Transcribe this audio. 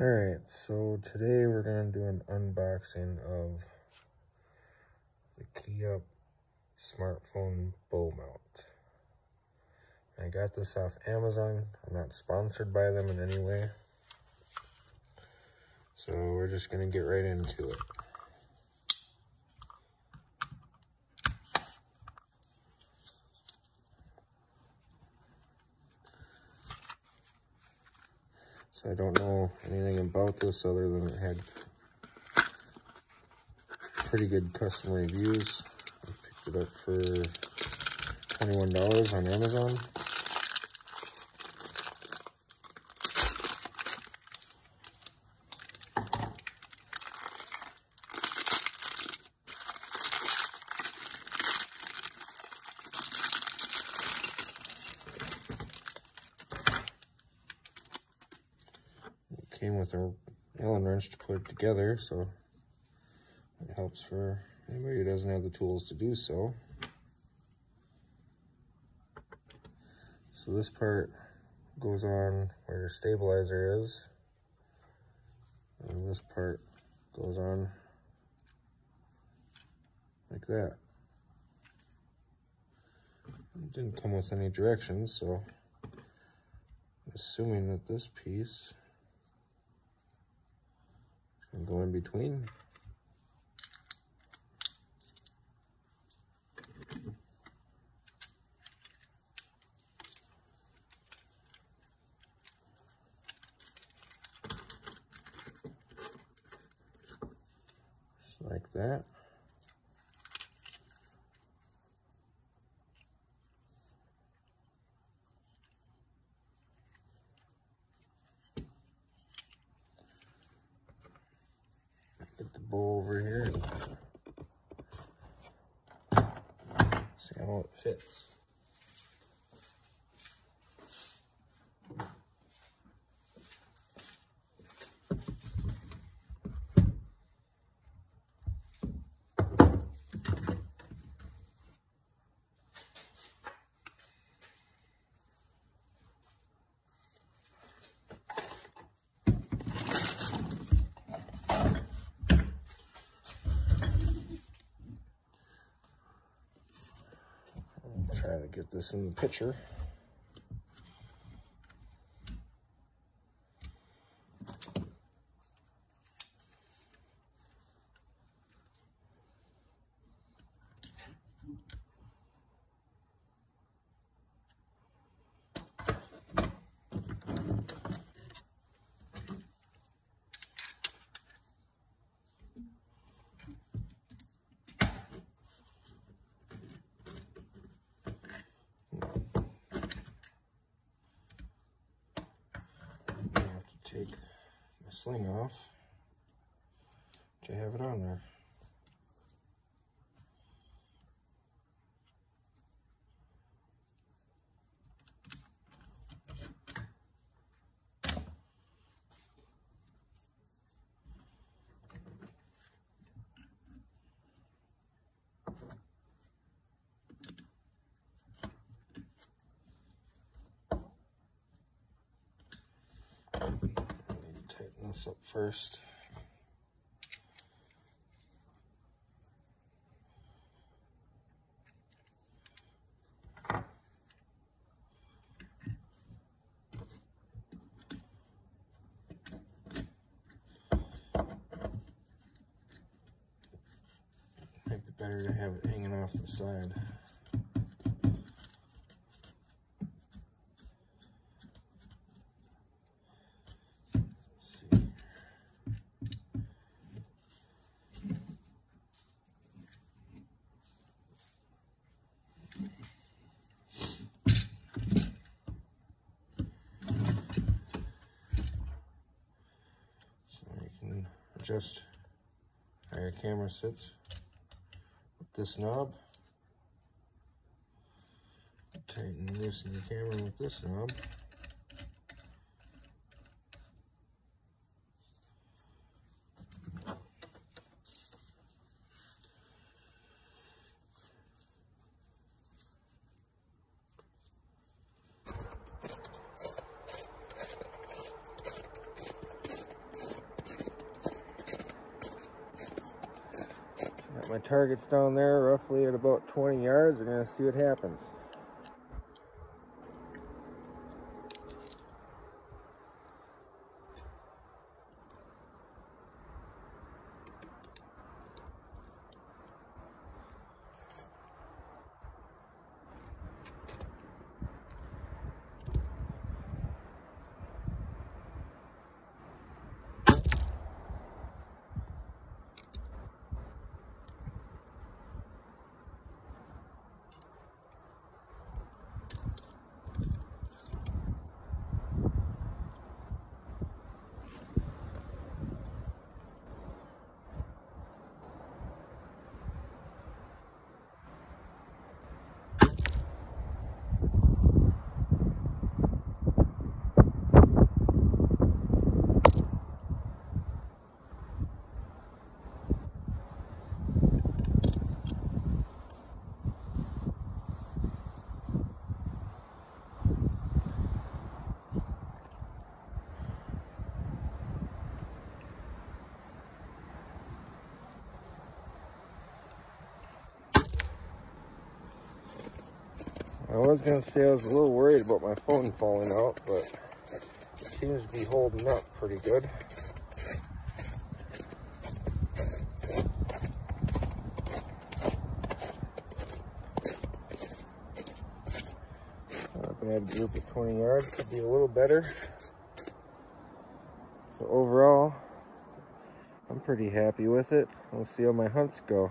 Alright, so today we're going to do an unboxing of the Keaup smartphone bow mount. I got this off Amazon. I'm not sponsored by them in any way. So we're just going to get right into it. So I don't know anything about this other than it had pretty good customer reviews. I picked it up for $21 on Amazon. Came with an Allen wrench to put it together, so it helps for anybody who doesn't have the tools to do so. So this part goes on where your stabilizer is, and this part goes on like that. It didn't come with any directions, so I'm assuming that this piece and go in between. Just like that. Bowl over here see how it fits. Try to get this in the picture. Take my sling off to have it on there. This up first. Better to have it hanging off the side. Adjust how your camera sits with this knob. Tighten and loosen your camera with this knob. My targets down there roughly at about 20 yards. We're going to see what happens. I was gonna say I was a little worried about my phone falling out, but it seems to be holding up pretty good. Not a bad group of 20 yards, could be a little better. So overall, I'm pretty happy with it. We'll see how my hunts go.